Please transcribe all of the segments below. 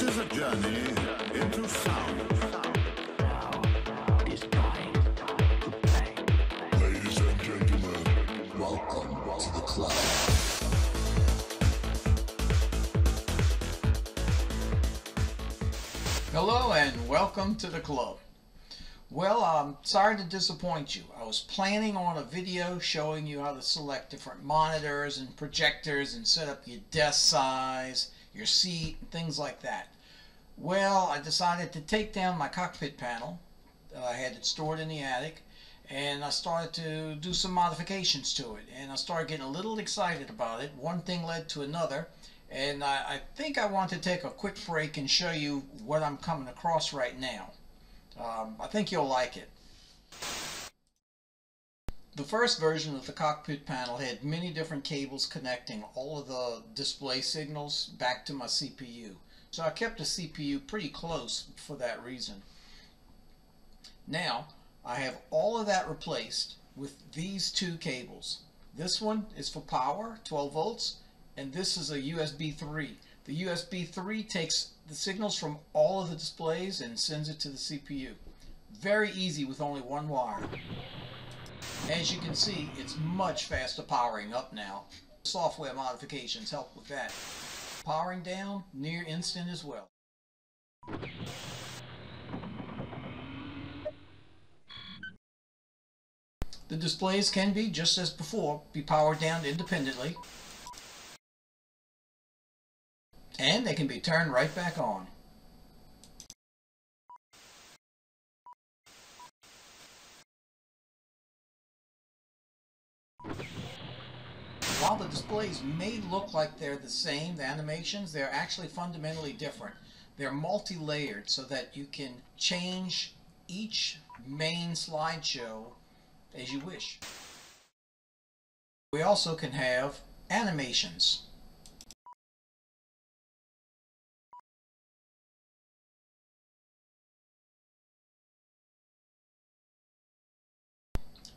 Is a journey into sound. Ladies and gentlemen, welcome to the club. Hello and welcome to the club. Well, I'm sorry to disappoint you. I was planning on a video showing you how to select different monitors and projectors and set up your desk size, your seat, things like that. Well, I decided to take down my cockpit panel. I had it stored in the attic and I started to do some modifications to it and I started getting a little excited about it. One thing led to another and I, I think I want to take a quick break and show you what I'm coming across right now. Um, I think you'll like it. The first version of the cockpit panel had many different cables connecting all of the display signals back to my CPU. So I kept the CPU pretty close for that reason. Now I have all of that replaced with these two cables. This one is for power, 12 volts, and this is a USB 3. The USB 3 takes the signals from all of the displays and sends it to the CPU. Very easy with only one wire. As you can see, it's much faster powering up now. Software modifications help with that. Powering down, near instant as well. The displays can be, just as before, be powered down independently. And they can be turned right back on. While the displays may look like they're the same, the animations, they're actually fundamentally different. They're multi-layered so that you can change each main slideshow as you wish. We also can have animations.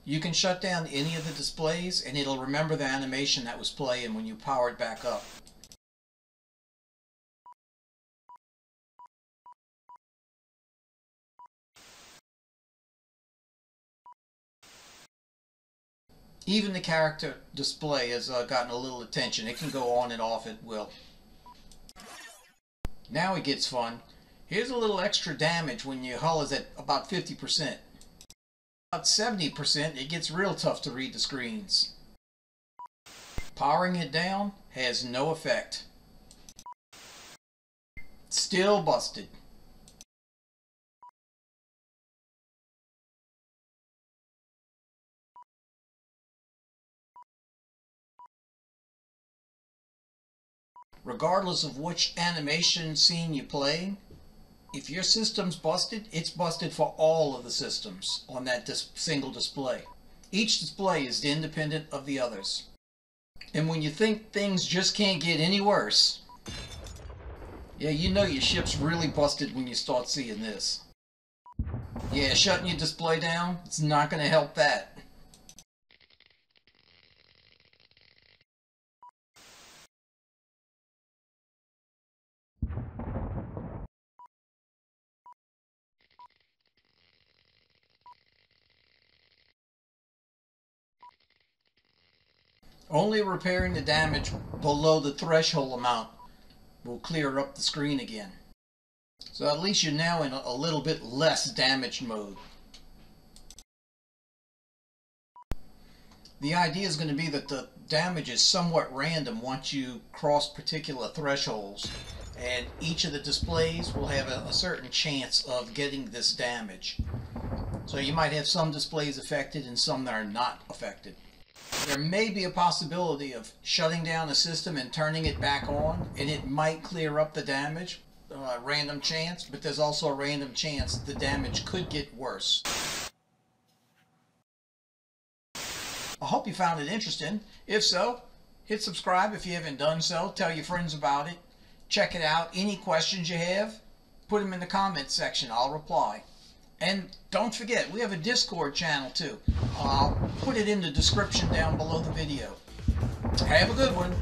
You can shut down any of the displays and it'll remember the animation that was playing when you power it back up. Even the character display has uh, gotten a little attention. It can go on and off at will. Now it gets fun. Here's a little extra damage when your hull is at about 50%. About 70%, it gets real tough to read the screens. Powering it down has no effect. Still busted. Regardless of which animation scene you play, if your system's busted, it's busted for all of the systems on that dis single display. Each display is independent of the others. And when you think things just can't get any worse, yeah, you know your ship's really busted when you start seeing this. Yeah, shutting your display down, it's not going to help that. Only repairing the damage below the threshold amount will clear up the screen again. So at least you're now in a little bit less damaged mode. The idea is going to be that the damage is somewhat random once you cross particular thresholds and each of the displays will have a, a certain chance of getting this damage. So you might have some displays affected and some that are not affected. There may be a possibility of shutting down the system and turning it back on, and it might clear up the damage, uh, random chance, but there's also a random chance the damage could get worse. I hope you found it interesting. If so, hit subscribe if you haven't done so. Tell your friends about it. Check it out. Any questions you have, put them in the comments section. I'll reply. And don't forget, we have a Discord channel too. I'll put it in the description down below the video. Have a good one.